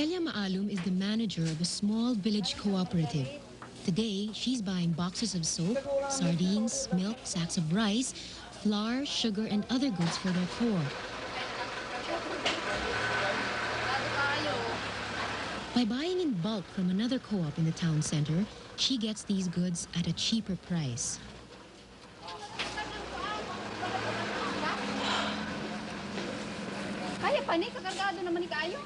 Ophelia Maalum is the manager of a small village cooperative. Today, she's buying boxes of soap, sardines, milk, sacks of rice, flour, sugar, and other goods for their poor. By buying in bulk from another co-op in the town center, she gets these goods at a cheaper price. Kaya naman ni kayo.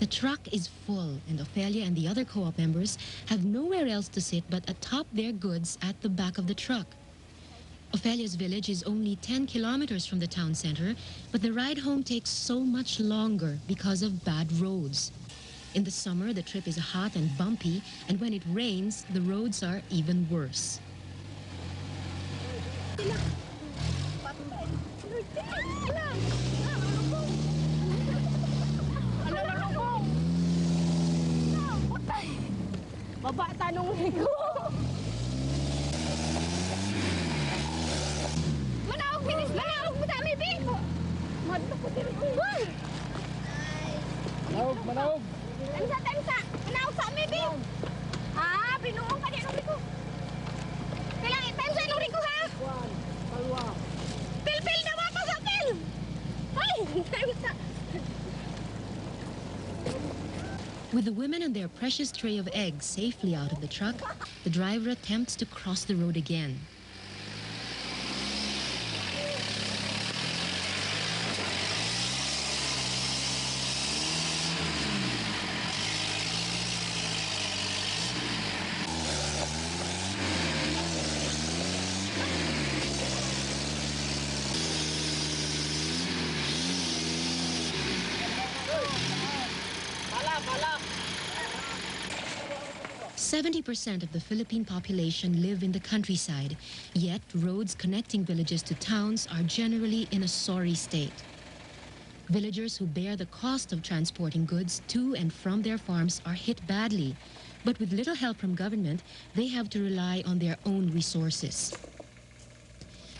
The truck is full, and Ophelia and the other co-op members have nowhere else to sit but atop their goods at the back of the truck. Ophelia's village is only 10 kilometers from the town center, but the ride home takes so much longer because of bad roads. In the summer, the trip is hot and bumpy, and when it rains, the roads are even worse. Baba tanong ko. Manaog. Tansa, tansa! Manaog sa! Ah, binuong ka di nung riko. Kailangan, tansa nung riko, ha? Kuan, kalwa. Pil, pil, nawa pa sa pil! Ay, tansa! With the women and their precious tray of eggs safely out of the truck, the driver attempts to cross the road again. Seventy percent of the Philippine population live in the countryside, yet roads connecting villages to towns are generally in a sorry state. Villagers who bear the cost of transporting goods to and from their farms are hit badly, but with little help from government, they have to rely on their own resources.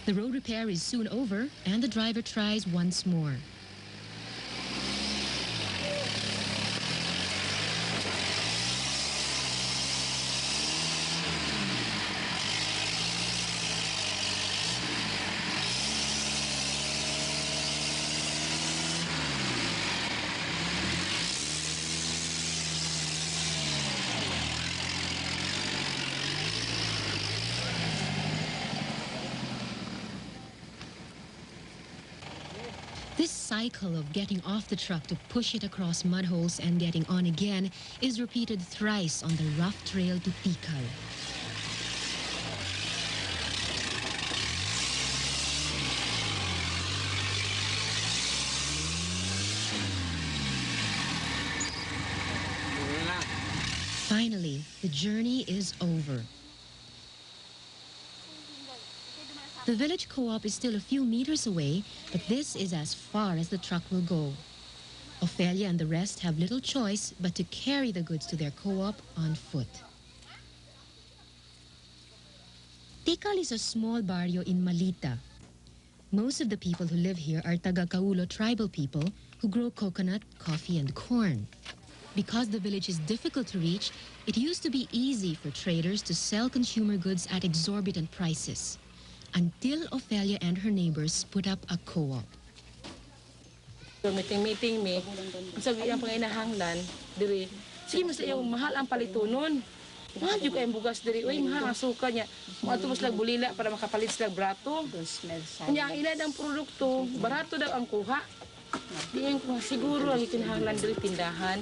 The road repair is soon over, and the driver tries once more. This cycle of getting off the truck to push it across mud holes and getting on again is repeated thrice on the rough trail to Tical. Finally, the journey is over. The village co-op is still a few meters away, but this is as far as the truck will go. Ophelia and the rest have little choice but to carry the goods to their co-op on foot. Tical is a small barrio in Malita. Most of the people who live here are Taga-Kaulo tribal people who grow coconut, coffee, and corn. Because the village is difficult to reach, it used to be easy for traders to sell consumer goods at exorbitant prices until Ophelia and her neighbors put up a co-op. Meeting-meeting mi. Sabi ang panginahanglan, diri, sige mas iyo, mahal ang palito nun. Mahal yung kayong bugas diri, uy, mahal ang suka niya. Mga tubos lang bulila para makapalit sila brato. Kanya ang ilad ang produkto, barato daw ang kuha. Di yung kung siguro ang ikinahanglan diri tindahan.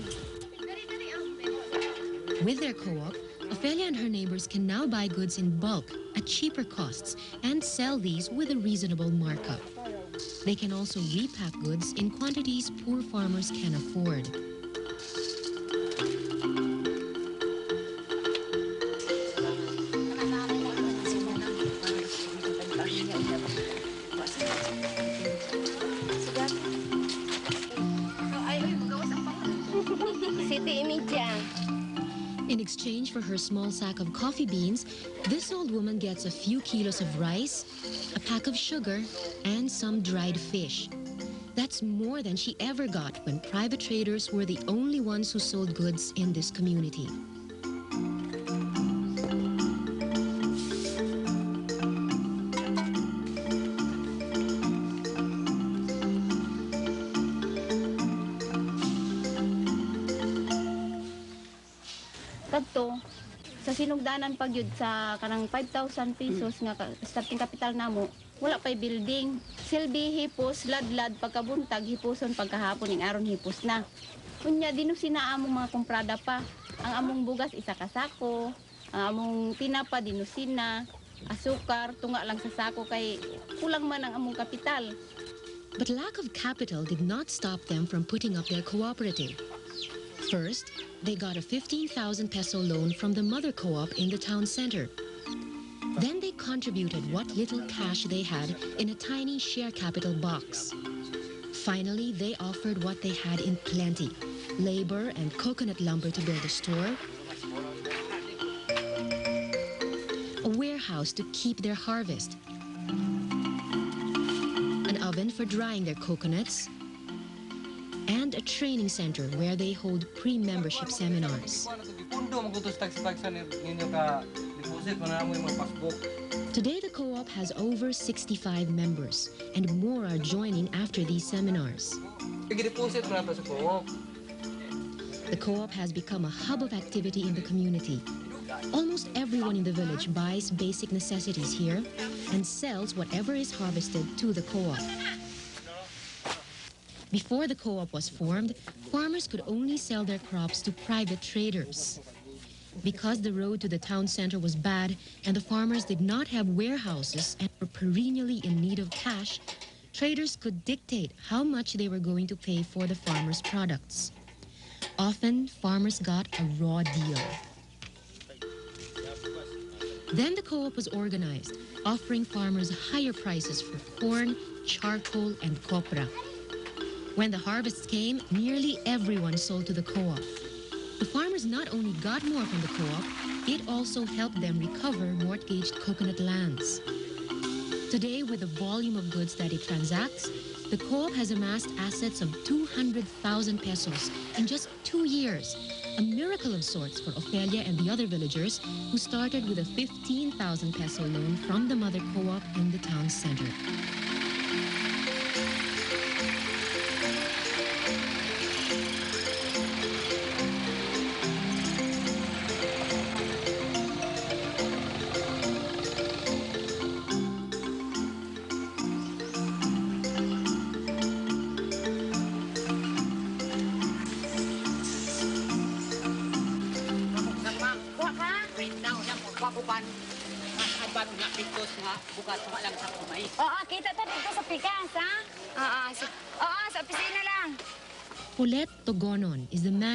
With their co-op, Ophelia and her neighbors can now buy goods in bulk at cheaper costs and sell these with a reasonable markup. They can also repack goods in quantities poor farmers can afford. Small sack of coffee beans, this old woman gets a few kilos of rice, a pack of sugar, and some dried fish. That's more than she ever got when private traders were the only ones who sold goods in this community. Sinugdanan pag yun sa kanang 5,000 pesos nga starting capital namo wala pay building. Silbi hipos ladlad pagkabuntag hipuson pagkahapon ning aron hipos na. Kunya dino sina among mga komprada pa. Ang among bugas isa ka sako. Ang among tinapa dino sina. Asukar tunga lang sa sako kay kulang man ang among kapital. But lack of capital did not stop them from putting up their cooperative. First, they got a 15,000 peso loan from the mother co-op in the town center. Then they contributed what little cash they had in a tiny share capital box. Finally, they offered what they had in plenty, labor and coconut lumber to build a store, a warehouse to keep their harvest, an oven for drying their coconuts, and a training center where they hold pre-membership seminars. Today, the co-op has over 65 members, and more are joining after these seminars. The co-op has become a hub of activity in the community. Almost everyone in the village buys basic necessities here and sells whatever is harvested to the co-op. Before the co-op was formed, farmers could only sell their crops to private traders. Because the road to the town center was bad and the farmers did not have warehouses and were perennially in need of cash, traders could dictate how much they were going to pay for the farmers' products. Often, farmers got a raw deal. Then the co-op was organized, offering farmers higher prices for corn, charcoal, and copra. When the harvests came, nearly everyone sold to the co-op. The farmers not only got more from the co-op, it also helped them recover mortgaged coconut lands. Today, with the volume of goods that it transacts, the co-op has amassed assets of 200,000 pesos in just two years, a miracle of sorts for Ophelia and the other villagers who started with a 15,000 peso loan from the mother co-op in the town center.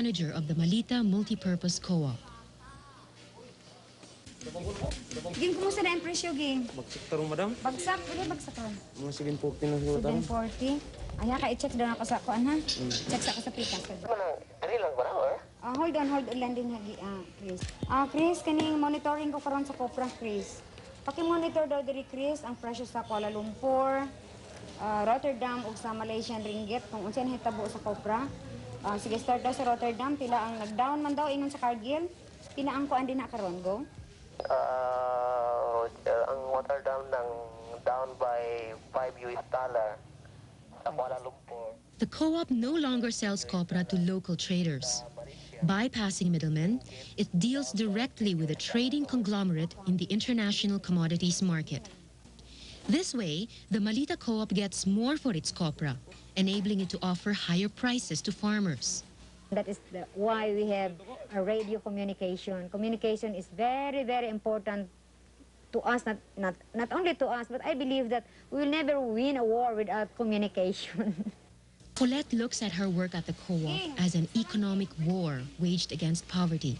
Manager of the Malita Multipurpose Co-op. Ging, kumusta na ang presyo, Ging? Magsektor madam. Bagsak, pwede bagsak lang. Mga 740 na siguro tarong. 740. Aya ka, i-check doon ako sa kuan, ha? Check sa ako sa pikas. Ano lang ba na Ah, hold on, hold on lang din, hagi, ah, Chris. Ah, Chris, kaning monitoring ko karon sa Copra, Chris. Paki-monitor daw diri, Chris, ang presyo sa Kuala Lumpur, ah, Rotterdam, ug sa Malaysian ringgit, kung unsa ang hitabo sa Copra. Ah, sige, start daw sa Rotterdam, pila ang nag-down man daw ingon sa Cargill. Pila ang kuan din na karon, go? Uh, ang Rotterdam ng down by 5 US dollar sa Kuala Lumpur. The co-op no longer sells copra to local traders. Bypassing middlemen, it deals directly with a trading conglomerate in the international commodities market. This way, the Malita co-op gets more for its copra, enabling it to offer higher prices to farmers. That is the, why we have a radio communication. Communication is very, very important to us, not, not, not only to us, but I believe that we will never win a war without communication. Colette looks at her work at the co-op as an economic war waged against poverty.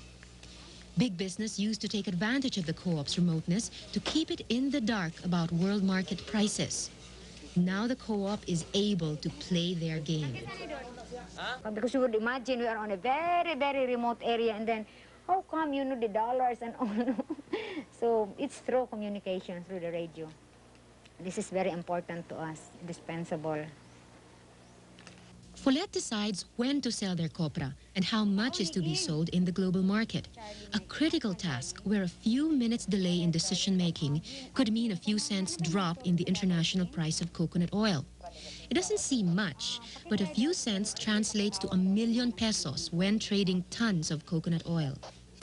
Big business used to take advantage of the co-op's remoteness to keep it in the dark about world market prices. Now the co-op is able to play their game. Because you would imagine we are on a very, very remote area and then how come you know the dollars and all? so it's through communication, through the radio. This is very important to us, indispensable. Follett decides when to sell their copra and how much is to be sold in the global market. A critical task where a few minutes delay in decision making could mean a few cents drop in the international price of coconut oil. It doesn't seem much, but a few cents translates to a million pesos when trading tons of coconut oil.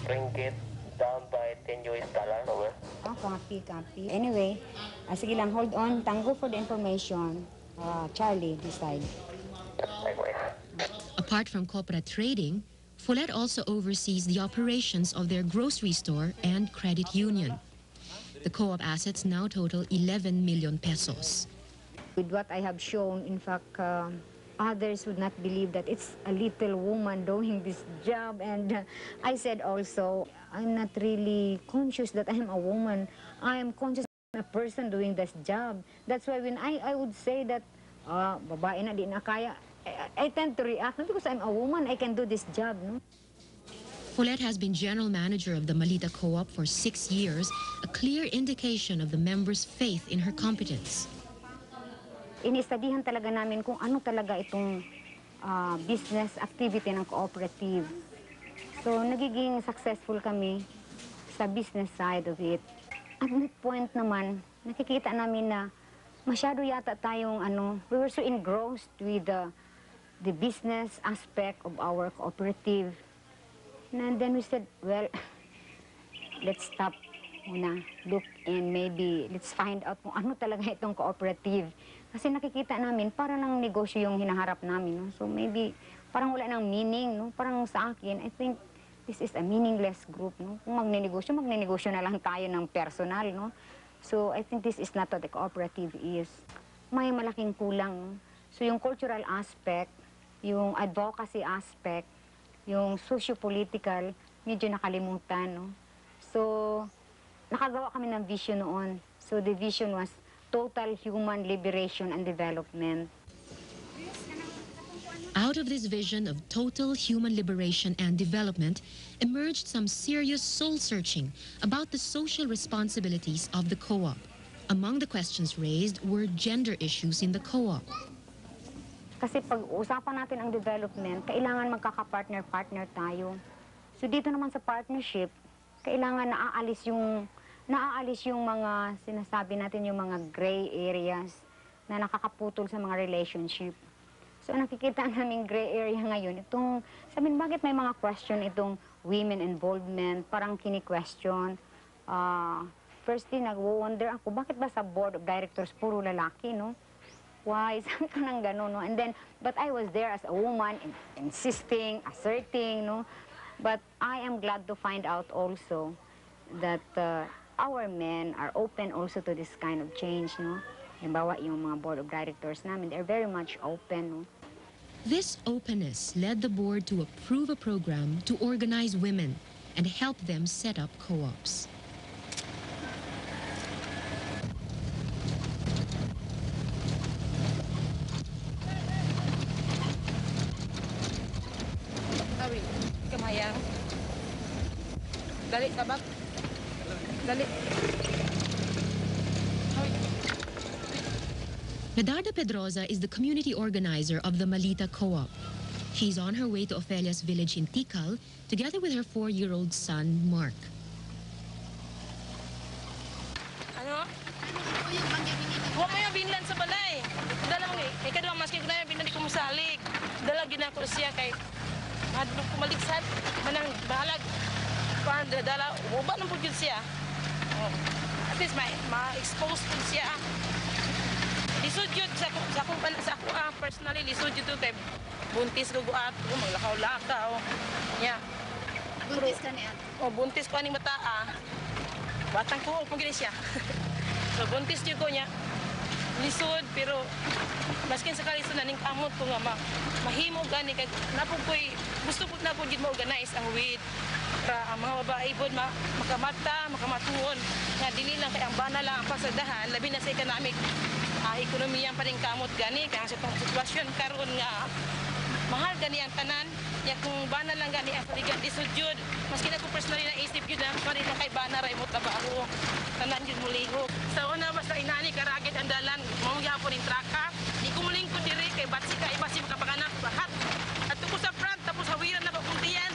Ringgit down by 10 US dollar. Over. Ah, copy, copy. Anyway, ah, sige lang, hold on. Tango for the information. Ah, Charlie, this side. Likewise. Apart from copra trading, Follett also oversees the operations of their grocery store and credit union. The co-op assets now total 11 million pesos. With what I have shown, in fact, uh, others would not believe that it's a little woman doing this job. And uh, I said also, I'm not really conscious that I'm a woman. I am conscious I'm a person doing this job. That's why when I, I would say that, ah, babae na, di na kaya, I, I tend to react, not because I'm a woman, I can do this job, no? Follett has been general manager of the Malita Co-op for six years, a clear indication of the members' faith in her competence. Inistudihan talaga namin kung ano talaga itong ah, business activity ng cooperative. So, nagiging successful kami sa business side of it. At that point naman, nakikita namin na masyado yata tayong ano, we were so engrossed with the, the business aspect of our cooperative. And then we said, well, let's stop muna, look and maybe let's find out kung ano talaga itong cooperative. Kasi nakikita namin, para lang negosyo yung hinaharap namin. No? So maybe, parang wala nang meaning. No? Parang sa akin, I think this is a meaningless group. No? Kung magninegosyo, magninegosyo na lang tayo ng personal. No? So I think this is not what the cooperative is. May malaking kulang. So yung cultural aspect, yung advocacy aspect, yung socio-political, medyo nakalimutan. No? So, nakagawa kami ng vision noon. So the vision was total human liberation and development. Out of this vision of total human liberation and development emerged some serious soul searching about the social responsibilities of the co-op. Among the questions raised were gender issues in the co-op. Kasi pag usapan natin ang development, kailangan magkaka-partner-partner tayo. So dito naman sa partnership, kailangan naaalis yung naaalis yung mga sinasabi natin yung mga gray areas na nakakaputol sa mga relationship. So nakikita namin gray area ngayon. Itong, sabihin, bakit may mga question itong women involvement, parang kini-question. Ah, firstly, nag-wonder ako, bakit ba sa board of directors puro lalaki, no? Why? Sabi ko nang gano'n, no? And then, but I was there as a woman, in- insisting, asserting, no? But I am glad to find out also that uh, our men are open also to this kind of change, no? Halimbawa, yung mga board of directors namin, they're very much open, no? This openness led the board to approve a program to organize women and help them set up co-ops. Awi, kamayang. Medarda Pedroza is the community organizer of the Malita Co-op. She's on her way to Ophelia's village in Tical together with her four-year-old son, Mark. Ano? Huwag mo binlan sa balay. Dala mo, eh. Ikaw doon, maski ko na yung binlan, ko musalik. Dala, ginako siya kay Madlong kumaligsan, manang bahalag. Kuhan, dala, uba ng pugil siya. Oh. At least, ma- ma-expose po siya. Lisod yun sa, sa, akong sa ako, ah, personally, lisod yun to kay buntis ko guat ko, maglakaw-lakaw. Yeah. Buntis ka niya. O, buntis ko aning mata, ah. Batang ko, kung gini siya. so, buntis niyo ko niya. Lisod, pero maskin sa naning kamot ko nga ma, mahimo gani kag napog ko'y gusto po na po gid mo organize ang weed para ang mga babae pod ma, makamata, makamatuon nga dili lang kay ang bana lang ang pasadahan labi na sa economic ah, ekonomiya pa rin kamot gani kaya sa itong sitwasyon karon nga mahal gani ang tanan. Ya kung bana lang gani ang paligan di sudyod maski na ko personally na isip yun na pari na kay bana ra imo trabaho tanan yun mulihok sa una basta inani karagit ang dalan mao gyapon ning traka di ko muling ko diri kay batsi ka iba si makapanganak bahat at ko sa front tapos hawiran na ko kuntiyan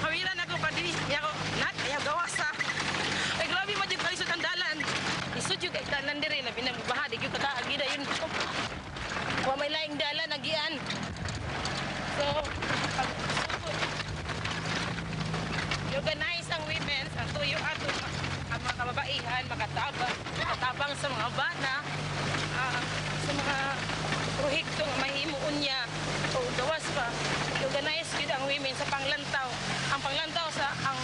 hawiran ako pa diri ya ko nak ayaw gawasa ay grabe man yung kalisod ang dalan isod yung kay tanan diri labi nang baha di gyud kakaagida yun wa may laing dalan agian So, pag organize ang women, ang tuyo ato, ang mga kababaihan, makatabang, makatabang sa mga bana, ah, sa mga prohekto nga mahimuon niya o gawas pa. Organize yun ang women sa panglantaw. Ang panglantaw sa ang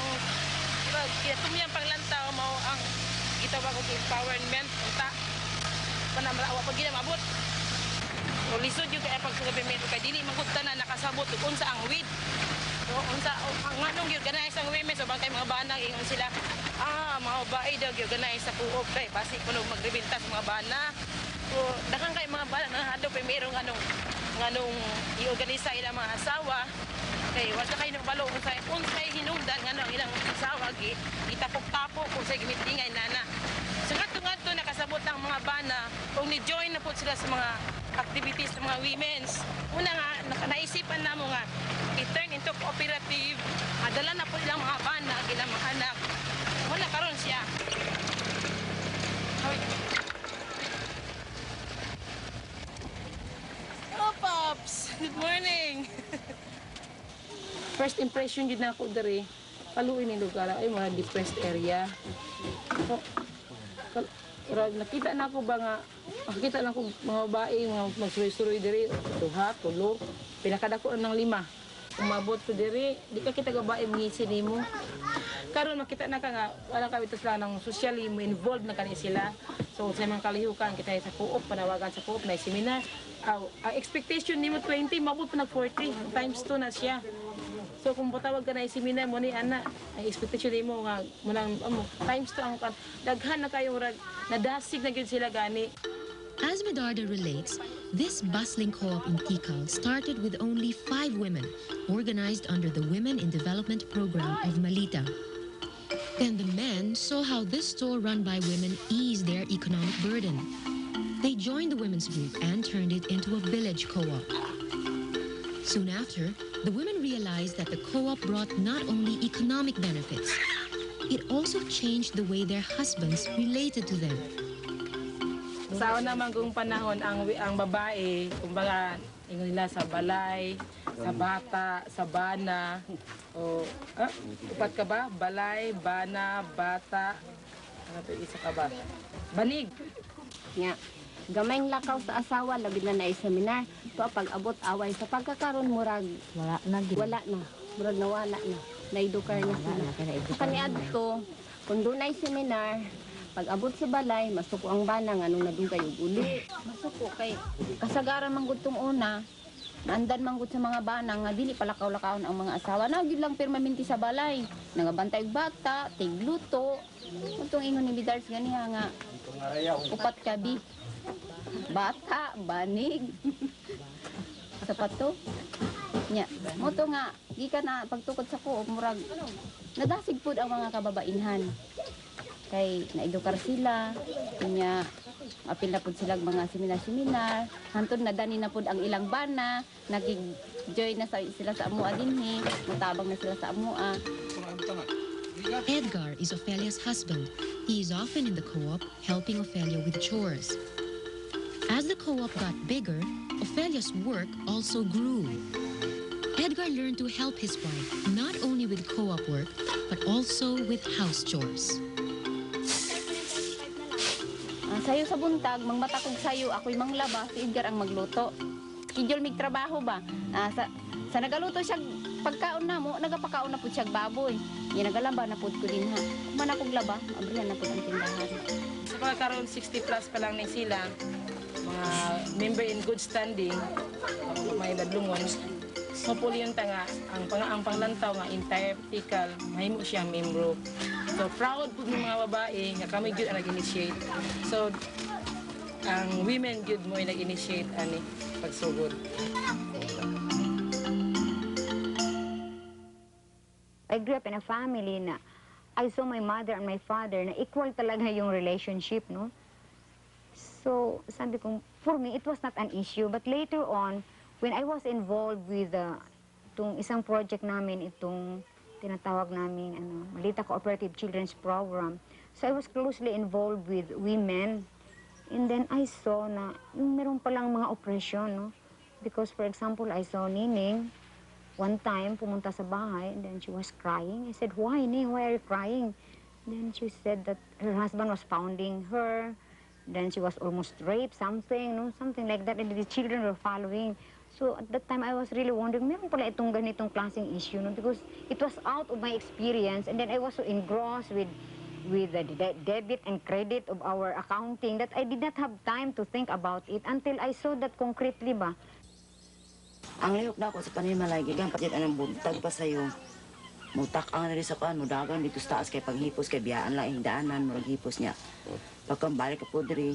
kinatumyang panglantaw mao ang gitawag og empowerment unta panamalawa pag ginamabot o lisod yung kaya pag government kay dili magugta na nakasabot ug unsa ang weed. So unsa ang nganong organize ang women so bangkay mga banang ingon sila ah mga babae daw organize sa puog kay basi kuno magrebenta sa mga bana. So daghang kay mga bana na hado primero nganong nganong i-organisa ilang mga asawa kay wala kay nang balo unsay unsay hinungdan nganong ilang asawa gi itapok-tapok kung sa gimitingay nana. So ngadto-ngadto nakasabot ang mga bana kung ni-join na po sila sa mga activities ng mga women's. Una nga, naisipan na mo nga, i-turn into cooperative, madala na po ilang mga bana, ilang mga anak. Wala karon siya. Hello, Pops! Good morning! First impression yun na ako dari, paluin ni lugar ay mga depressed area. So, pero nakita na ako ba nga, nakita na ako mga babae, mga magsuroy-suroy diri, duha, tulo, pinakadako ng lima. Umabot ko diri, di ka kita gabae ngisi nimo. Karon makita na ka nga, wala kami tos lang ng socially mo involved na kani sila. So sa mga kalihukan kita sa co-op, panawagan sa co-op na seminar. Ang expectation nimo 20, mabot pa nag 40, times 2 na siya. So kung ka na mo ni ana, ang expectation nga mo amo, times 2 ang daghan na kayo rag nadasig na sila gani. As Medarda relates, this bustling co-op in Tical started with only five women, organized under the Women in Development program of Malita. Then the men saw how this store run by women eased their economic burden. They joined the women's group and turned it into a village co-op. Soon after, the women realized that the co-op brought not only economic benefits, it also changed the way their husbands related to them. Sa una man kung panahon ang ang babae, kumbaga ingon nila sa balay, sa bata, sa bana, o ah, upat ka ba? Balay, bana, bata, ano to isa ka ba? Banig. Nga. Gamayng lakaw sa asawa, labi na na seminar. To pag abot away sa pagkakaroon murag Wala na gid. wala na. Murag nawala na. Naidukar na sila. Sa kaniadto, kung doon ay seminar, pag abot sa balay, masuko ang bana nga nung nadung kayo uli. Masuko kay kasagaran man gud una. Naandan man gud sa mga bana nga dili palakaw-lakaon ang mga asawa. Na gyud lang permanente sa balay. Nangabantay og bata, tigluto. Utong ingon ni Bidars ganiha nga upat kabi. Bata, banig. Sapato. Nya, mo to nga gikan na pagtukod sa ko murag nadasig pud ang mga kababainhan. Kay naedukar sila, nya apil na pud sila mga seminar-seminar, hantod na dani na pud ang ilang bana, nagig join na sa, sila sa amua dinhi, mutabang na sila sa amua. Edgar is Ophelia's husband. He is often in the co-op helping Ophelia with chores. As the co-op got bigger, Ophelia's work also grew. Edgar learned to help his wife not only with co-op work, but also with house chores. Sayo sa buntag, mangmata kog sayo, ako'y manglaba, si Edgar ang magluto. Schedule mig trabaho ba? Ah, sa, sa nagaluto siya pagkaon na mo, nagapakaon na po siya baboy. Yan nagalamba na pud ko din ha. Kung man laba, abrihan na pud ang tindahan. Sa mga karon 60 plus pa lang ni sila, mga member in good standing, may nadlungon, mapuli yung tanga, ang, pang, ang panglantaw nga entire tikal, mahimo siya membro. So proud po ng mga babae nga kami gyud ang nag-initiate. So ang women gyud mo nag-initiate ani pagsugod. I grew up in a family na I saw my mother and my father na equal talaga yung relationship, no? So, sabi ko, for me, it was not an issue. But later on, when I was involved with itong isang project namin, itong tinatawag namin, ano, Malita Cooperative Children's Program. So, I was closely involved with women. And then I saw na yung meron palang mga oppression, no? Because, for example, I saw Nining, one time, pumunta sa bahay, and then she was crying. I said, why, Ning? Why are you crying? Then she said that her husband was pounding her. Then she was almost raped, something, no? Something like that. And the children were following. So at that time, I was really wondering, meron pala itong ganitong klaseng issue, no? Because it was out of my experience. And then I was so engrossed with with the de- debit and credit of our accounting that I did not have time to think about it until I saw that concretely ba. Ang lihok na ako sa panimalay, gigan pa dyan anong buntag pa sa'yo. Mutak ang nari sa kuan, mudagan dito sa taas kay paghipos kay biyaan lang yung daanan, murag hipos niya. Pagkang balik ka po diri,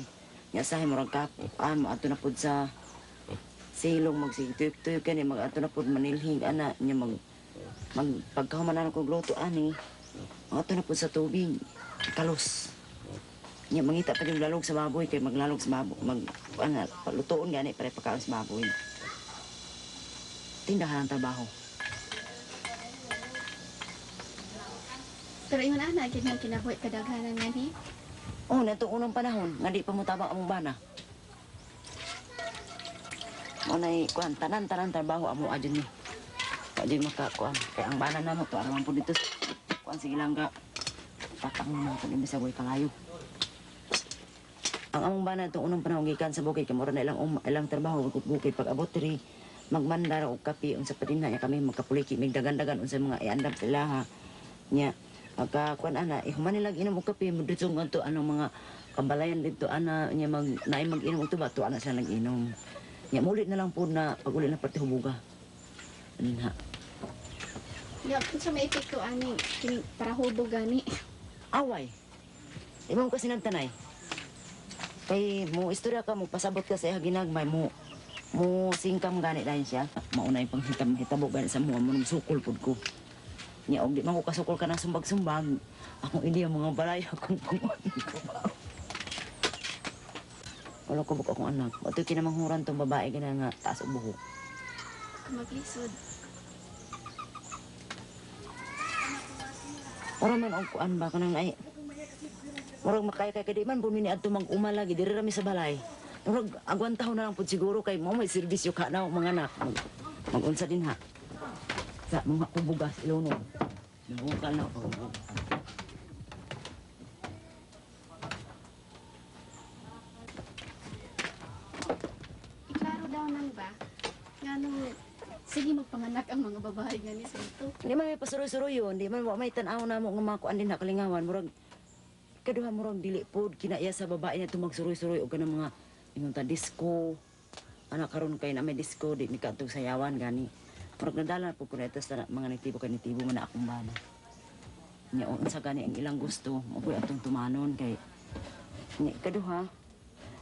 niya sahi murag ka, an mo ato na po sa silong magsigtuyok-tuyok ka ni mag na po manilhing ana niya mag mag pagkahumanan kong luto ani ato na po sa tubig kalos niya mangita pa yung lalog sa baboy kay maglalog sa baboy mag ana palutuon gani pare pagkaon sa baboy tindahan ang trabaho. Pero yung anak, ganyan kinabuhi kadaghanan nga ni. Oh, na itong unang panahon, nga di pa mo tabang among bana. Mo na kuan tanan tanan trabaho amo adyon ni. Adyon maka kuan kay ang bana namo to araman po dito. Kuan sige lang ga. Tatang mo ko din sa boy kalayo. Ang among bana itong unang panahon gikan sa bukid kay na ilang um, ilang trabaho bukid pag abot magmandar og kape unsa pa din na kami magkapuliki mig dagan-dagan unsa mga iandam sila ha. Nya Pagka kuan ana, eh human nila inom og kape dito nga to anong mga kambalayan dito ana nya mag naay mag-inom to ana sila nag-inom. Nya mulit na lang po na pag uli na parte hubuga. Na. Ya, sa may epekto ani, kini para hubog gani. Away. Imam kasi nagtanay. Kay mo istorya ka mo pasabot ka sa iya ginagmay mo mo singkam gani dahil siya. Maunay pang hitam hitabo gani sa mo mo sukol pud ko. Nya og di man ko kasukol ka ng sumbag-sumbag. Akong hindi ang mga balay akong pangon ko ba. Wala ko buka akong anak. Wato kinamanghuran tong babae gina nga taas og buhok. Maglisod. Ora man og kuan ba kanang ay Murag makay kay kadi man bumini adto mag-uma lagi diri rami sa balay. Murag agwan taon na lang pud siguro kay mo may serbisyo ka na mga anak. Mag, mag-unsa din ha. Sa mga kubugas ilono. Nabukal na ako. Klaro daw nang ba? Nga nung, sige magpanganak ang mga babae nga ni sa ito. Di man may pasuroy-suroy yun. Di man wa may tan-aw na mo nga mga kuan din na kalingawan. Murag kaduha murag dili pod kinaiya sa babae na tumagsuroy-suroy og kanang mga ingon ta disco. Anak karon kay na may disco di mi kadtog sayawan gani. Murag nadala po ko netas na mga nitibo kay nitibo man na akong bana. Nya unsa gani ang ilang gusto, mo koy atong tumanon kay ni kaduha.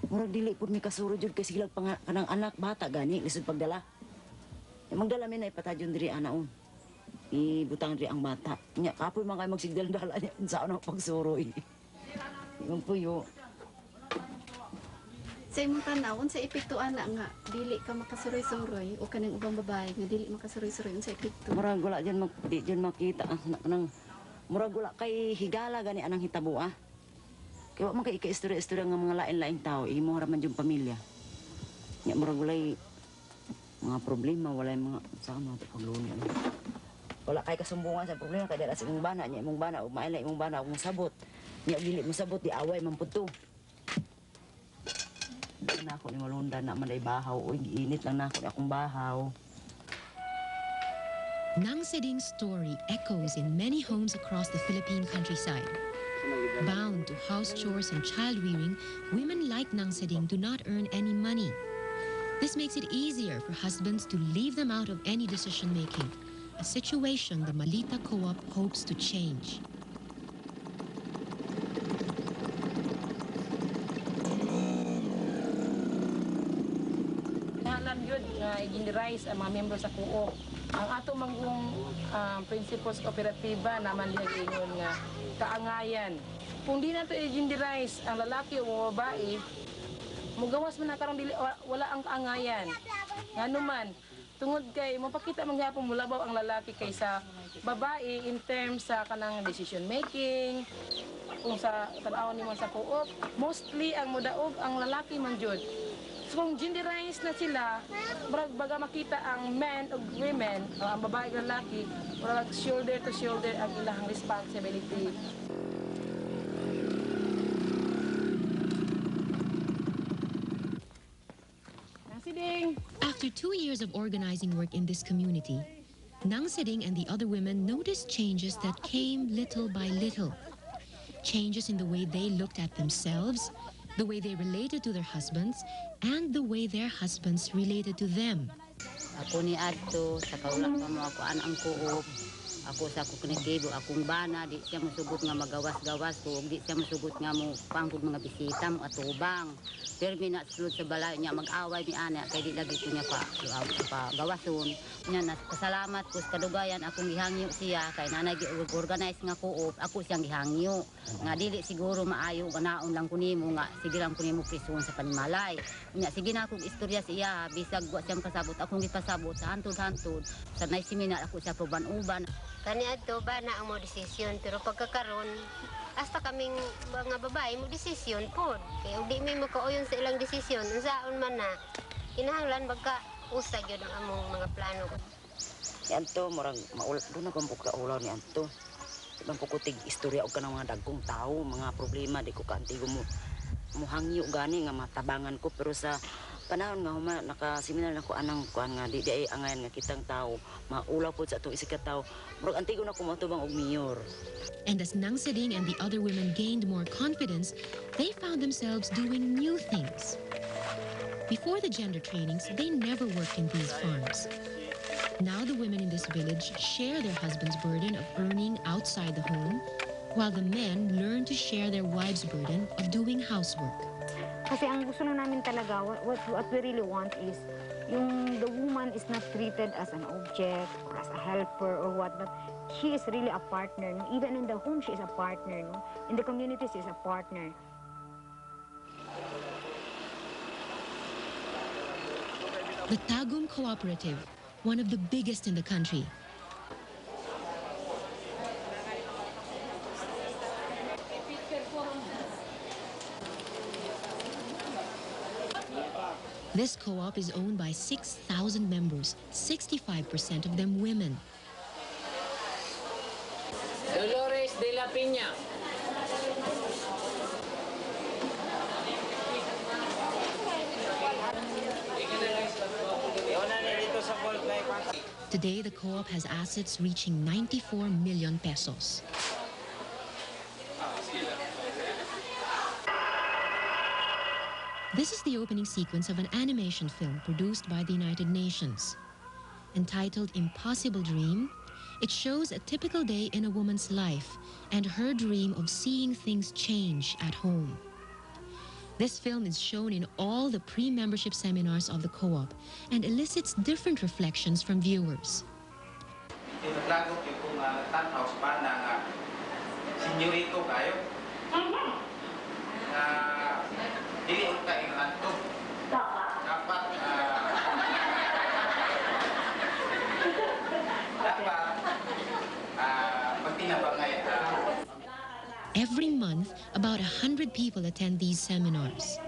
Murag dili pod mi kasuro jud kay silang panga- kanang anak bata gani lisod pagdala. Eh, magdala mi na ipatadyon diri anaon. Ibutang diri ang bata. Nya kapoy man kay magsigdal-dala niya unsa ano pagsuroy. Yung puyo. Sa imong tanawon sa epekto ana nga dili ka makasuroy-suroy o kanang ubang babae nga dili makasuroy-suroy unsa epekto. Murag wala dyan mak di dyan makita ang nang murag wala kay higala gani anang hitabo ah. Kaya wa man kay ika-istorya-istorya nga mga lain-laing tao, imo ra man yung pamilya. Nya murag walay mga problema, walay mga sa mga pagluni. Wala kay kasumbungan sa problema kay dala sa imong bana, nya imong bana ug maila imong bana ug sabot. Nya dili mo sabot di away man pud to. Di na ako ni malunda na man ay bahaw, lang na ako akong bahaw. Nang Seding's story echoes in many homes across the Philippine countryside. Bound to house chores and child rearing, women like Nang Seding do not earn any money. This makes it easier for husbands to leave them out of any decision making, a situation the Malita Co-op hopes to change. I-generalize ang mga membro sa kuo. ang ato manggung um, principles kooperatiba naman diha giingon nga kaangayan. Kung di nato i-genderize ang lalaki o babae, mugawas man karong dili wa- wala ang kaangayan. Ngano man tungod kay mapakita man gyapon mulabaw ang lalaki kaysa babae in terms sa kanang decision making, kung sa tanaw nimo sa co-op, mostly ang mudaog ang lalaki man jud. Kung na sila, baga makita ang men o women, o ang babae ug lalaki, shoulder to shoulder ang ilang responsibility. After two years of organizing work in this community, Nang Seding and the other women noticed changes that came little by little. Changes in the way they looked at themselves, the way they related to their husbands, and the way their husbands related to them. Ako ni Adto, sa mo ako an ang kuop. Ako sa ako kinikibo, akong bana, di siya musugot nga magawas-gawas ko, di siya musugot nga mo pangkog mga bisita mo atubang. Pero mina sulod sa balay niya mag-away ni ana kay di lagi ko niya pa, pa gawason. Na pasalamat ko sa kadugayan akong gihangyo siya kay nanay gi-organize nga kuop, ako siyang gihangyo. Nga dili siguro maayo ganaon lang ko nimo nga sige lang ko nimo prison sa panimalay. Nya sige na akong istorya siya, bisag wa siyang kasabot akong gipasabot sa hantod-hantod. Sa nay seminar ako sa proban-uban. Kani adto ba na ang mo desisyon pero pagkakaron hasta kaming mga babae mo desisyon pod. Kaya ug di mi makauyon sa ilang desisyon unsaon man na kinahanglan bagka usa gyud ang among mga plano. Ni Anto, murag maul doon ako buka ulaw ni Anto. Ibang po ko tig istorya og kanang mga dagkong tao, mga problema di ko kaantigo mo muhangyo gani nga matabangan ko pero sa panahon nga huma na ko anang kuan nga di di ay angayan nga kitang tao maulaw po sa ka tao antigo na og mayor And as Nang Seding and the other women gained more confidence, they found themselves doing new things. Before the gender trainings, they never worked in these farms. Now the women in this village share their husband's burden of earning outside the home, while the men learn to share their wives' burden of doing housework. Kasi ang gusto namin talaga, what, what, we really want is, yung the woman is not treated as an object or as a helper or what, but she is really a partner. Even in the home, she is a partner. No? In the community, she is a partner. The Tagum Cooperative, one of the biggest in the country. This co-op is owned by 6,000 members, 65% of them women. Dolores de la Piña. Today, the co-op has assets reaching 94 million pesos. This is the opening sequence of an animation film produced by the United Nations. Entitled Impossible Dream, it shows a typical day in a woman's life and her dream of seeing things change at home. This film is shown in all the pre-membership seminars of the co-op and elicits different reflections from viewers. Tinatlagot yung kung uh, tanaw sa pana nga senyorito kayo. Nga dili ang kaingan to. Dapat ah, dapat ah, magtinabangay ah, Every month, about 100 people attend these seminars.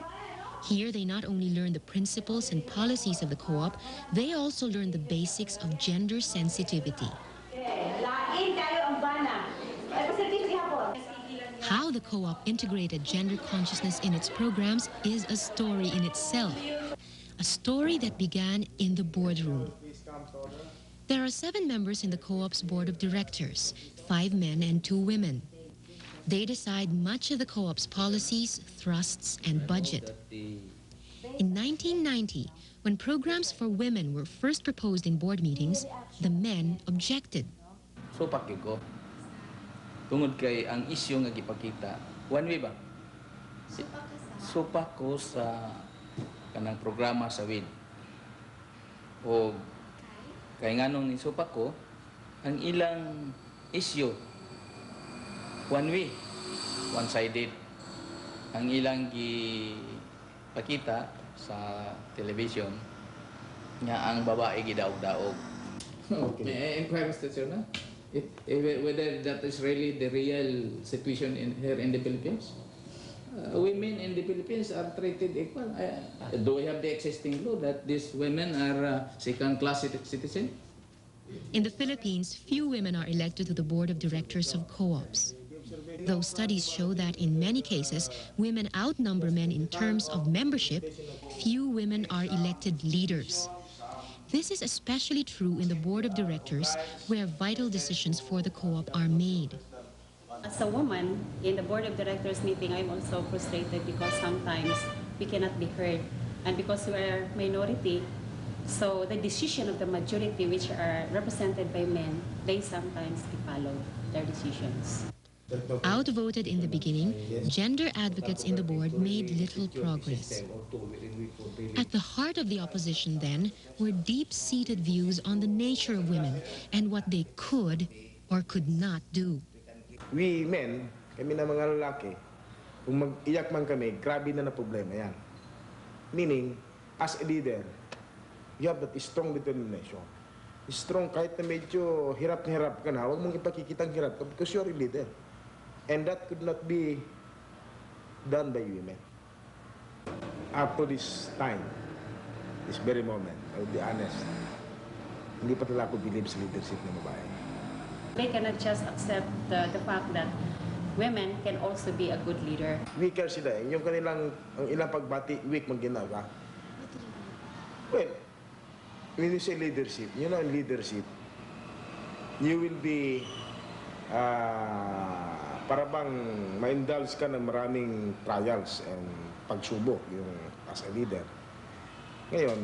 Here, they not only learn the principles and policies of the co-op, they also learn the basics of gender sensitivity. How the co-op integrated gender consciousness in its programs is a story in itself. A story that began in the boardroom. There are seven members in the co-op's board of directors, five men and two women. They decide much of the co-op's policies, thrusts, and budget. In 1990, when programs for women were first proposed in board meetings, the men objected. So pakyo. Tungod kay ang isyu nga gipakita. One way ba? Supa ko sa kanang programa sa WID. O Kay nganong ni supak ko, ang ilang issue, one way, one-sided. Ang ilang gipakita sa television, nga ang babae gidaog-daog. Okay. May I inquire, Mr. Chairman? It, eh, whether that is really the real situation in here in the Philippines? Uh, women in the Philippines are treated equal. Uh, do we have the existing law that these women are uh, second-class citi- citizens? In the Philippines, few women are elected to the board of directors of co-ops. Though studies show that in many cases, women outnumber men in terms of membership, few women are elected leaders. This is especially true in the board of directors, where vital decisions for the co-op are made. As a woman, in the board of directors meeting, I'm also frustrated because sometimes we cannot be heard. And because we are minority, so the decision of the majority, which are represented by men, they sometimes be followed, their decisions. Outvoted in the beginning, gender advocates in the board made little progress. At the heart of the opposition, then, were deep-seated views on the nature of women and what they could or could not do. we men, kami na mga lalaki, kung mag-iyak man kami, grabe na na problema yan. Meaning, as a leader, you have that strong determination. Strong kahit na medyo hirap na hirap ka na, huwag mong ipakikitang hirap ka because you're a leader. And that could not be done by women. Up to this time, this very moment, I will be honest, hindi pa talaga ako believe sa leadership ng babae. They cannot just accept the, the fact that women can also be a good leader. weaker sila eh. Yung kanilang, ang ilang pagbati, weak mang ginagawa. Well, when you say leadership, you know, leadership, you will be, ah, para bang ma-indulge ka ng maraming trials and pagsubok yung as a leader. Ngayon,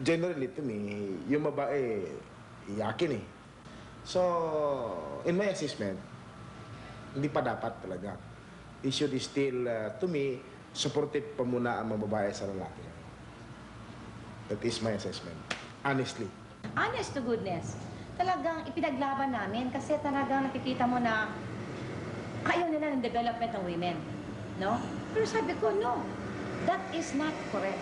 generally to me, yung babae, iyakin eh. So, in my assessment, hindi pa dapat talaga. It should still, uh, to me, supportive pa muna ang mga babae sa lalaki. That is my assessment. Honestly. honest to goodness, talagang ipinaglaban namin kasi talagang nakikita mo na ayaw nila ng development ng women. No? Pero sabi ko, no. That is not correct.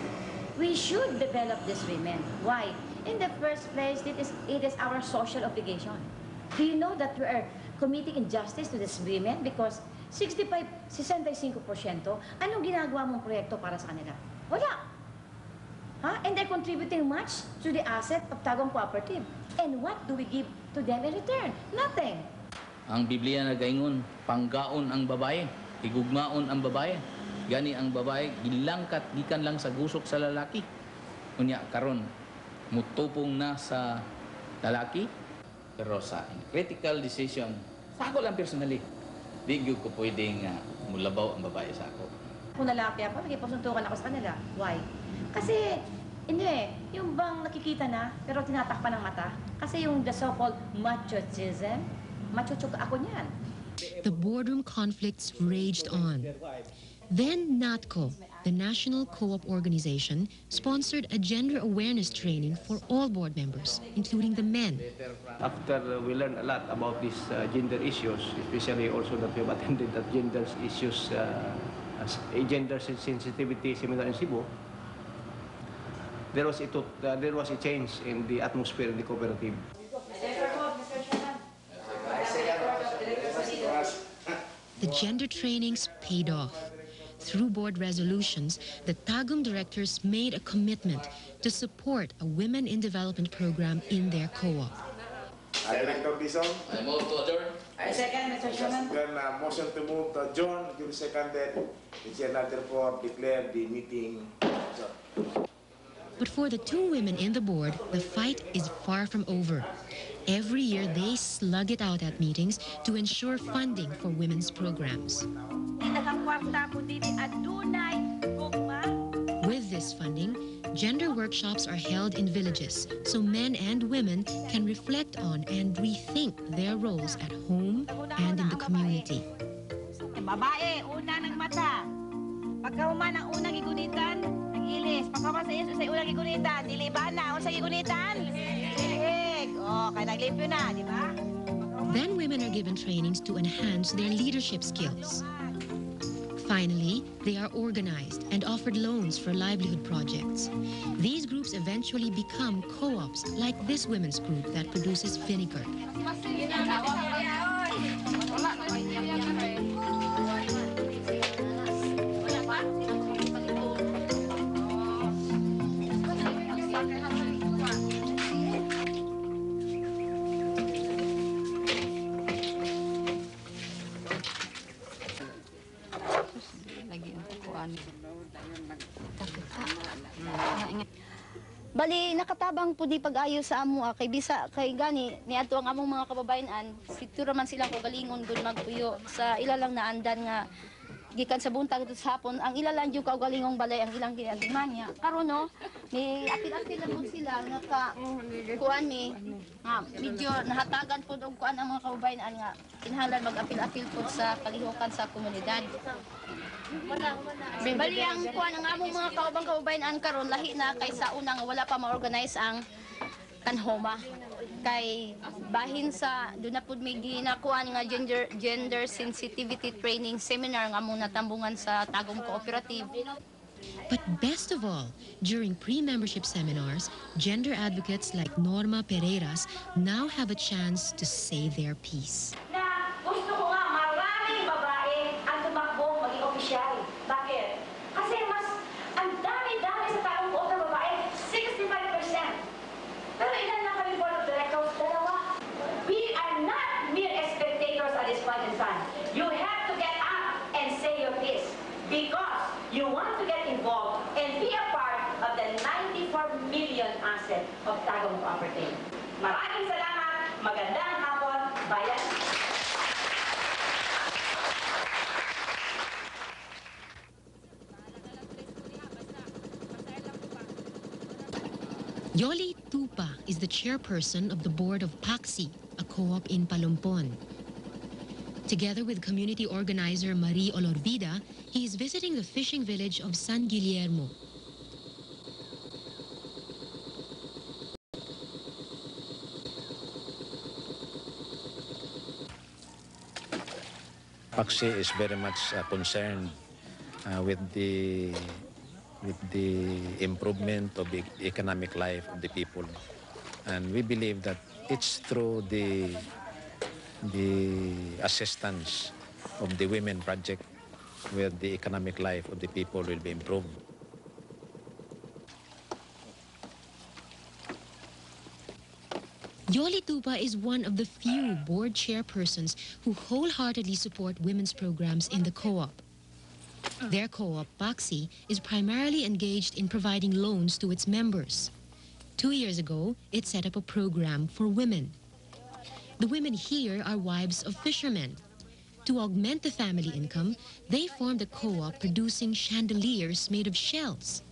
We should develop these women. Why? In the first place, it is, it is our social obligation. Do you know that we are committing injustice to these women? Because 65, 65%, anong ginagawa mong proyekto para sa kanila? Wala. Huh? And they're contributing much to the asset of Tagum Cooperative. And what do we give to them in return? Nothing. Ang Biblia nagaingon, panggaon ang babae, igugmaon ang babae. Gani ang babae, gilangkat gikan lang sa gusok sa lalaki. Unya karon mutupong na sa lalaki. Pero sa critical decision, sa ako lang personally, di ko pwedeng uh, mulabaw ang babae sa ako. Kung lalaki ako, nakipasuntukan ako sa kanila. Why? Kasi, hindi eh, yung bang nakikita na, pero tinatakpan ng mata. Kasi yung the so-called machism, machuchuk ako niyan. The boardroom conflicts raged on. Then NATCO, the National Co-op Organization, sponsored a gender awareness training for all board members, including the men. After uh, we learned a lot about these uh, gender issues, especially also that we have attended that gender issues, uh, as a gender sen- sensitivity seminar in Cebu, there was, a uh, there was a change in the atmosphere in the cooperative. The gender trainings paid off. Through board resolutions, the Tagum directors made a commitment to support a Women in Development program in their co-op. Director Bison? I move to adjourn. I second, Mr. Chairman. Then, uh, motion to move to adjourn, duly seconded. The chair therefore declare the meeting adjourned. But for the two women in the board, the fight is far from over. Every year, they slug it out at meetings to ensure funding for women's programs. With this funding, gender workshops are held in villages so men and women can reflect on and rethink their roles at home and in the community. Babae, una ng mata. Pagka human unang igunitan, ilis. Sa Yesus ay unang gigunitan. Dili na? Unsa gigunitan? Dilig. Oh, kay naglimpyo na, di ba? Then women are given trainings to enhance their leadership skills. Finally, they are organized and offered loans for livelihood projects. These groups eventually become co-ops like this women's group that produces vinegar. Pag-ayo sa amo ah, kay bisa kay gani niadto ang among mga kababayan-an. Siguro man sila ko galingon gud magpuyo. Sa ila lang naandan nga gikan sa buntag sa hapon ang ila lang jud ka galingong balay ang ilang ginagimanya karon no ni apil-apil na pud sila nga ka kuan ni nga medyo nahatagan pud og kuan ang mga kababayan-an nga kinahanglan mag-apil-apil pud sa kalihukan sa komunidad. Bali ang kuan ang among mga kaubang kaubayan karon lahi na kay sa una nga wala pa ma-organize ang kanhoma kay bahin sa doon na pud may ginakuan nga gender gender sensitivity training seminar nga mong natambungan sa Tagum Cooperative. But best of all, during pre-membership seminars, gender advocates like Norma Pereiras now have a chance to say their piece. na gusto ko chairperson of the board of Paxi, a co-op in Palompon. Together with community organizer Marie Olorvida, he is visiting the fishing village of San Guillermo. Paxi is very much uh, concerned uh, with the with the improvement of the economic life of the people, and we believe that it's through the the assistance of the women project where the economic life of the people will be improved. Yoli Tupa is one of the few board chairpersons who wholeheartedly support women's programs in the co-op. Their co-op, Paxi, is primarily engaged in providing loans to its members. Two years ago, it set up a program for women. The women here are wives of fishermen. To augment the family income, they formed a co-op producing chandeliers made of shells.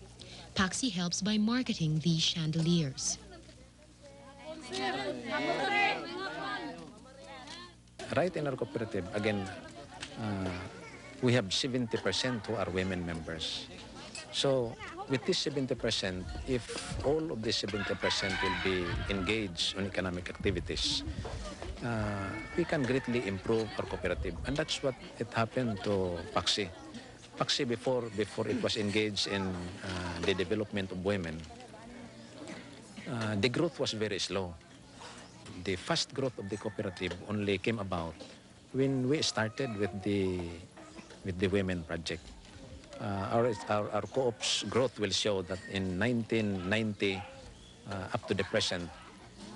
Paxi helps by marketing these chandeliers. Right in our cooperative, again, uh, we have 70% who are women members. So with this 70%, if all of this 70% will be engaged on economic activities, uh, we can greatly improve our cooperative. And that's what it happened to Paxi. Paxi before, before it was engaged in uh, the development of women, uh, the growth was very slow. The fast growth of the cooperative only came about when we started with the with the women project. Uh, our, our, our co-op's growth will show that in 1990 uh, up to the present,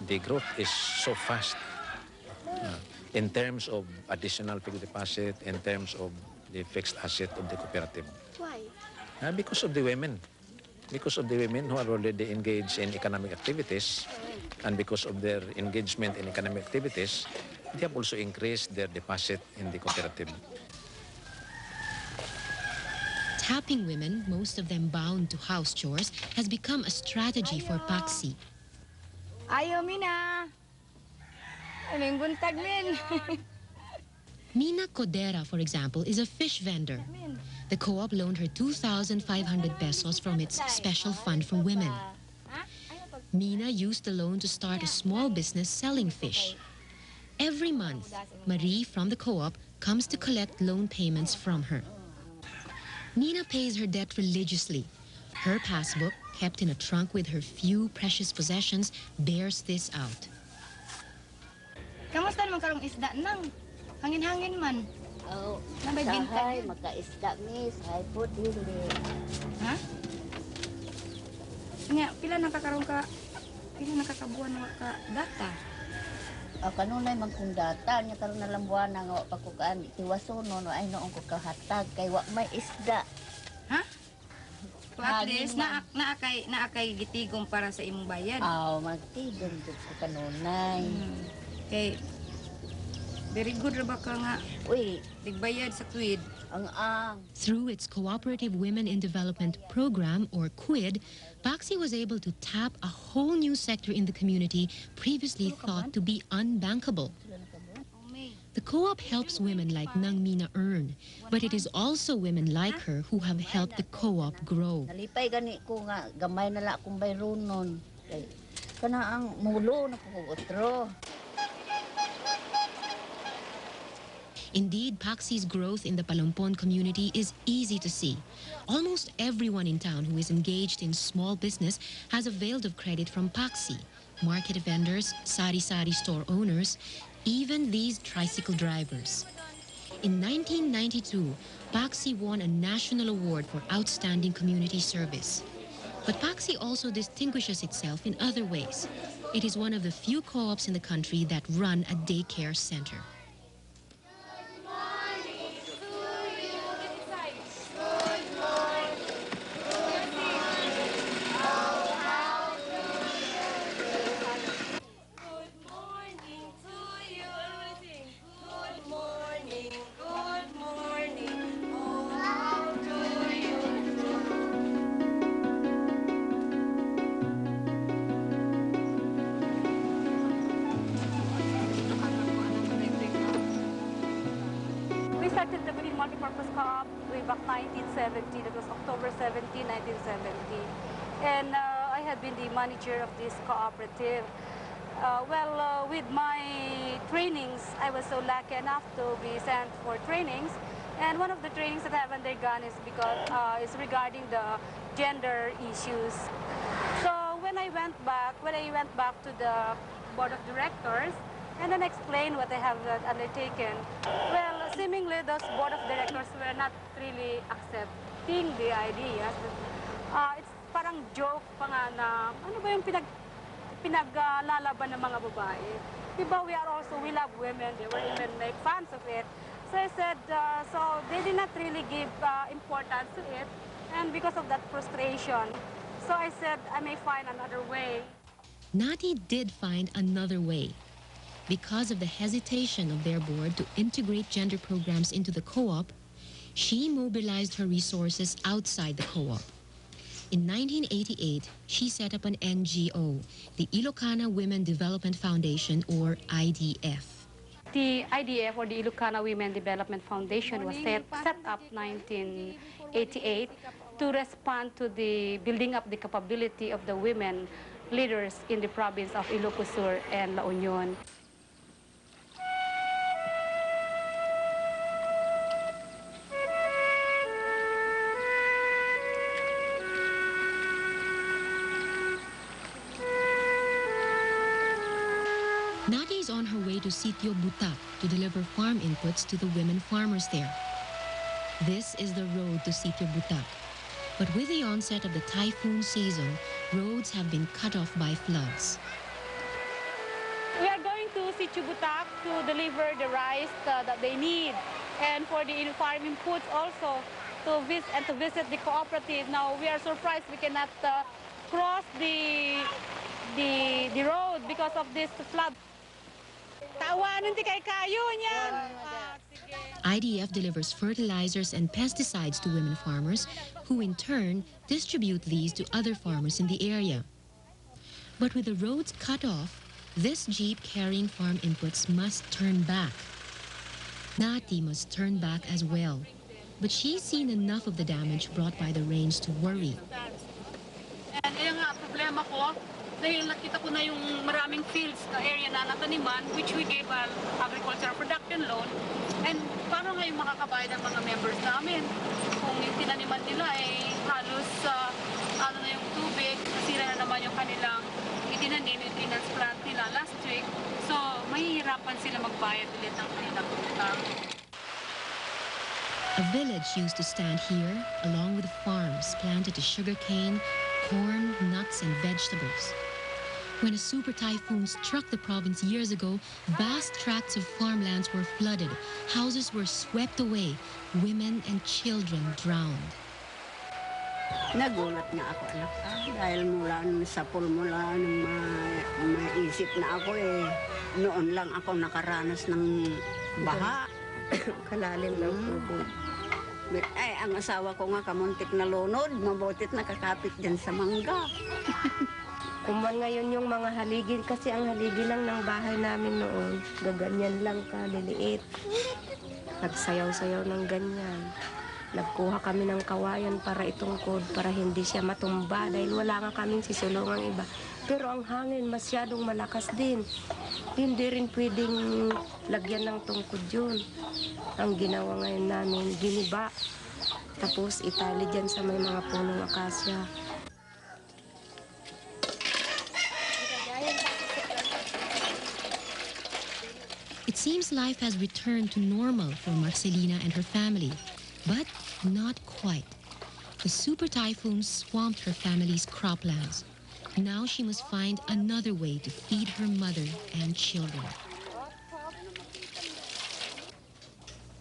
the growth is so fast uh, in terms of additional fixed deposit, in terms of the fixed asset of the cooperative. Why? Uh, because of the women. Because of the women who are already engaged in economic activities and because of their engagement in economic activities, they have also increased their deposit in the cooperative. Tapping women, most of them bound to house chores, has become a strategy for Paxi. Ayo, Mina. Aming buntag, min. Mina Codera, for example, is a fish vendor. The co-op loaned her 2,500 pesos from its special fund for women. Mina used the loan to start a small business selling fish. Every month, Marie from the co-op comes to collect loan payments from her. Nina pays her debt religiously. Her passbook, kept in a trunk with her few precious possessions, bears this out. Kamusta naman karong isda nang? Hangin-hangin man. Oh, Nabay sahay, bintag. makaisda miss, hay po dili. Ha? Nga, pila na ka ka pila na ka kabuan ka data? O kanunay magkundata nya karon na lang buwan nga wa pa ko kaan tiwasono no ay noong ko kahatag kay wa may isda. So at least na naakay naakay gitigom para sa imong bayad. Aw, magtigom jud ko kanunay. Kay very good ra ba ka nga Uy, tigbayad sa kwid. Ang ang. Through its Cooperative Women in Development Program, or QUID, Paxi was able to tap a whole new sector in the community previously thought to be unbankable. The co-op helps women like Nang Mina earn, but it is also women like her who have helped the co-op grow. Nalipay gani ko nga gamay na akong bayronon. Kay kana ang mulo na ko otro. Indeed, Paxi's growth in the Palompon community is easy to see. Almost everyone in town who is engaged in small business has availed of credit from Paxi. Market vendors, sari-sari store owners, even these tricycle drivers. In 1992, Paxi won a national award for outstanding community service. But Paxi also distinguishes itself in other ways. It is one of the few co-ops in the country that run a daycare center. Manager of this cooperative. Uh, well, uh, with my trainings, I was so lucky enough to be sent for trainings. And one of the trainings that I have undergone is because uh, is regarding the gender issues. So when I went back, when I went back to the board of directors, and then explained what I have uh, undertaken, well, seemingly those board of directors were not really accepting the ideas. Parang joke pa nga na, ano ba yung pinag, pinaglalaban ng mga babae? Diba we are also, we love women, they were even make fans of it. So I said, uh, so they did not really give uh, importance to it, and because of that frustration, so I said I may find another way. Nati did find another way. Because of the hesitation of their board to integrate gender programs into the co-op, she mobilized her resources outside the co-op. In 1988, she set up an NGO, the Ilocana Women Development Foundation, or IDF. The IDF, or the Ilocana Women Development Foundation, was set, set up 1988 to respond to the building up the capability of the women leaders in the province of Ilocos Sur and La Union. On her way to Sitio Butak to deliver farm inputs to the women farmers there. This is the road to Sitio Butak. But with the onset of the typhoon season, roads have been cut off by floods. We are going to Sitio Butak to deliver the rice uh, that they need and for the farm inputs also to visit and to visit the cooperative. Now we are surprised we cannot uh, cross the the the road because of this flood. Tawanan ti kay kayo niyan. IDF delivers fertilizers and pesticides to women farmers, who in turn distribute these to other farmers in the area. But with the roads cut off, this jeep carrying farm inputs must turn back. Nati must turn back as well. but she's seen enough of the damage brought by the rains to worry. And ayun nga, problema ko, dahil nakita ko na yung maraming fields na area na nataniman, which we gave an agricultural production loan, and paano ngayon makakabayad ang mga members namin? Kung yung tinaniman nila ay halos uh, ano na yung tubig, nasira na naman yung kanilang itinanim, yung maintenance plant nila last week. So, mahihirapan sila magbayad ulit ng kanilang utang. A village used to stand here, along with farms planted to sugarcane, corn, nuts, and vegetables. When a super typhoon struck the province years ago, vast tracts of farmlands were flooded, houses were swept away, women and children drowned. Nagulat nga ako, anak. Ah, dahil mula sa mula nung ma- maisip na ako eh, noon lang ako nakaranas ng baha. Kalalim daw po. Ay, ang asawa ko nga kamuntik na lunod, mabutit nakakapit dyan sa mangga. Kuman ngayon yung mga haligi, kasi ang haligi lang ng bahay namin noon, gaganyan lang ka, liliit. Nagsayaw-sayaw ng ganyan. Nagkuha kami ng kawayan para itungkod, para hindi siya matumba dahil wala nga kaming sisulungang iba. Pero ang hangin masyadong malakas din. Hindi rin pwedeng lagyan ng tungkod yun. Ang ginawa ngayon namin, giniba. Tapos itali dyan sa may mga punong akasya. It seems life has returned to normal for Marcelina and her family, but not quite. The super typhoon swamped her family's croplands. Now she must find another way to feed her mother and children.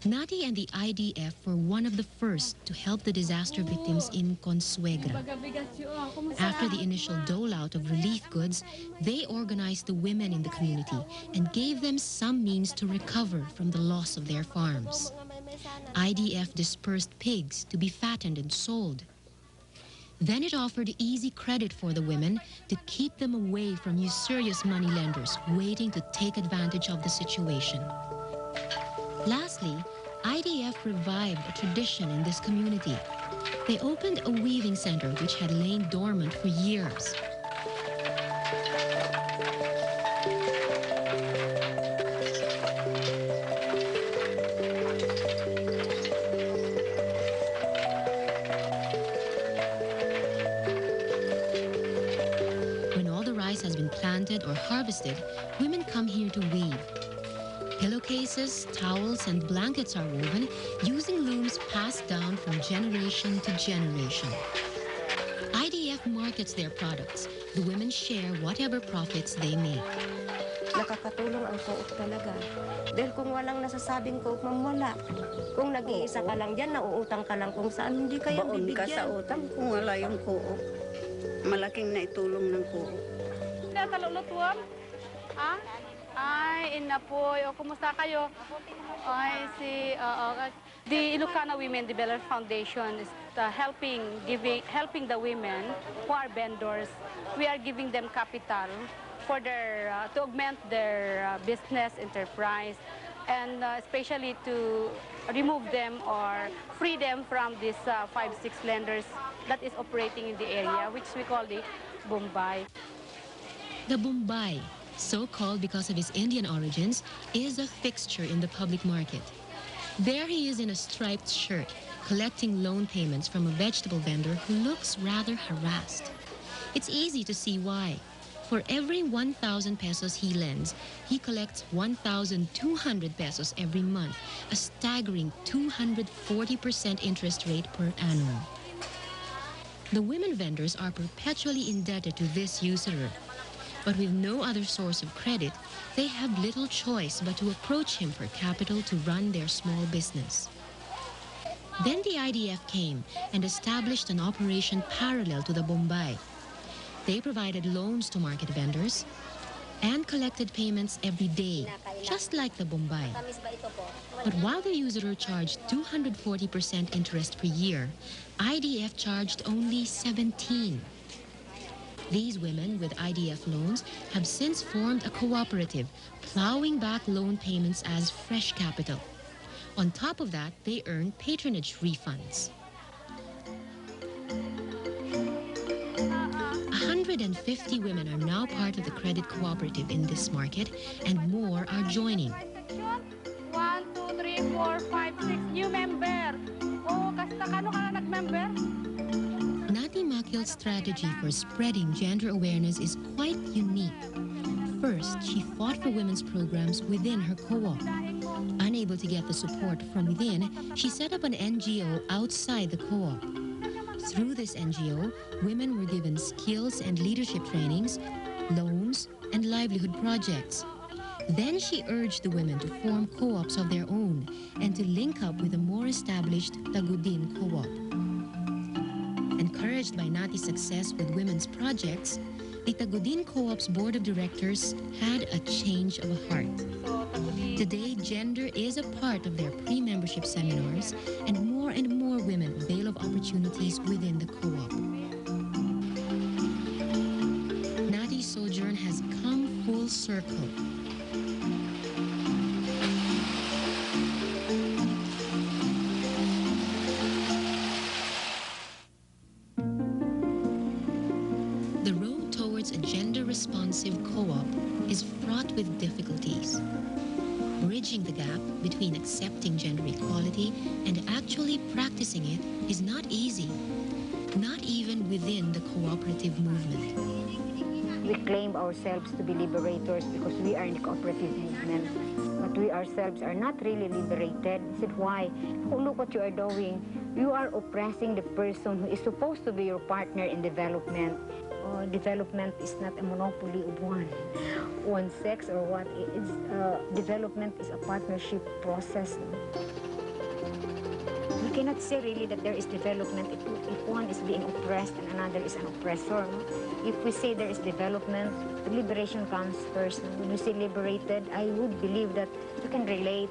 Nati and the IDF were one of the first to help the disaster victims in Consuegra. After the initial dole-out of relief goods, they organized the women in the community and gave them some means to recover from the loss of their farms. IDF dispersed pigs to be fattened and sold. Then it offered easy credit for the women to keep them away from usurious moneylenders waiting to take advantage of the situation. Lastly, IDF revived a tradition in this community. They opened a weaving center which had lain dormant for years. When all the rice has been planted or harvested, women come here to weave. Pillowcases, towels, and blankets are woven using looms passed down from generation to generation. IDF markets their products. The women share whatever profits they make. Nakakatulong ang co-op talaga. Dahil kung walang nasasabing co-op, ma'am, wala. Kung nag-iisa ka lang dyan, nauutang ka lang kung saan, hindi kayo Baon bibigyan. ka sa utang kung wala yung kuo. Malaking naitulong ng kuo. Natalulutuan? Ah? Ay, inapoy. O, kumusta kayo? Ay, si, oo. the Ilocana Women Development Foundation is uh, helping, giving, helping the women who are vendors. We are giving them capital for their, uh, to augment their uh, business enterprise and uh, especially to remove them or free them from these uh, five, six lenders that is operating in the area, which we call the Bombay. The Bombay, so called because of his Indian origins, is a fixture in the public market. There he is in a striped shirt, collecting loan payments from a vegetable vendor who looks rather harassed. It's easy to see why. For every 1,000 pesos he lends, he collects 1,200 pesos every month, a staggering 240% interest rate per annum. The women vendors are perpetually indebted to this usurer. But with no other source of credit, they have little choice but to approach him for capital to run their small business. Then the IDF came and established an operation parallel to the Bombay. They provided loans to market vendors and collected payments every day, just like the Bombay. But while the usurer charged 240% interest per year, IDF charged only 17. These women with IDF loans have since formed a cooperative, plowing back loan payments as fresh capital. On top of that, they earn patronage refunds. 150 women are now part of the credit cooperative in this market, and more are joining. One, two, three, four, five, six. New member. Oh, kasta ka na nag-member? Nati Makil's strategy for spreading gender awareness is quite unique. First, she fought for women's programs within her co-op. Unable to get the support from within, she set up an NGO outside the co-op. Through this NGO, women were given skills and leadership trainings, loans, and livelihood projects. Then she urged the women to form co-ops of their own and to link up with a more established Tagudin co-op. Encouraged by Nati's success with women's projects, the Tagudin Co-op's board of directors had a change of heart. Today, gender is a part of their pre-membership seminars, and more and more women avail of opportunities within the co-op. Nati's sojourn has come full circle. Accepting gender equality and actually practicing it is not easy, not even within the cooperative movement. We claim ourselves to be liberators because we are in the cooperative movement. But we ourselves are not really liberated. This is why, oh, look what you are doing. You are oppressing the person who is supposed to be your partner in development. Uh, development is not a monopoly of one, one sex or what. It's, uh, development is a partnership process. You cannot say really that there is development if, if one is being oppressed and another is an oppressor. If we say there is development, liberation comes first. When we say liberated, I would believe that we can relate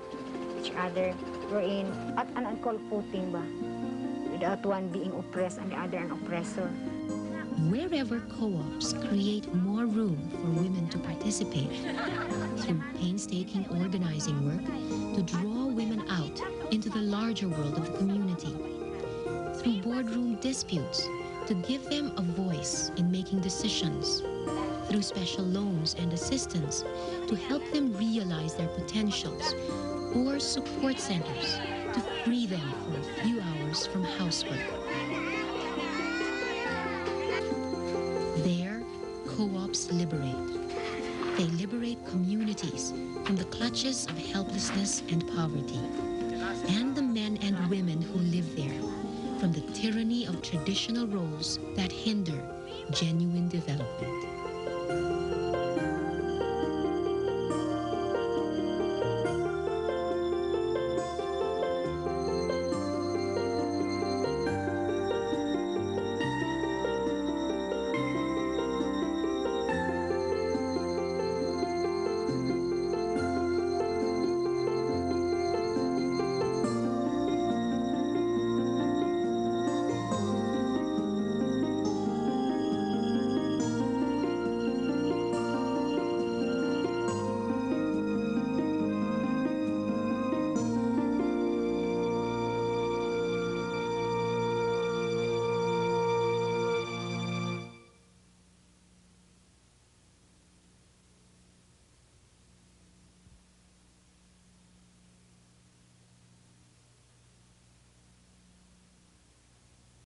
each other. We're in at an unequal footing ba? Without one being oppressed and the other an oppressor. Wherever co-ops create more room for women to participate through painstaking organizing work to draw women out into the larger world of the community, through boardroom disputes to give them a voice in making decisions, through special loans and assistance to help them realize their potentials, or support centers to free them for a few hours from housework. Co-ops liberate. They liberate communities from the clutches of helplessness and poverty, and the men and women who live there from the tyranny of traditional roles that hinder genuine development.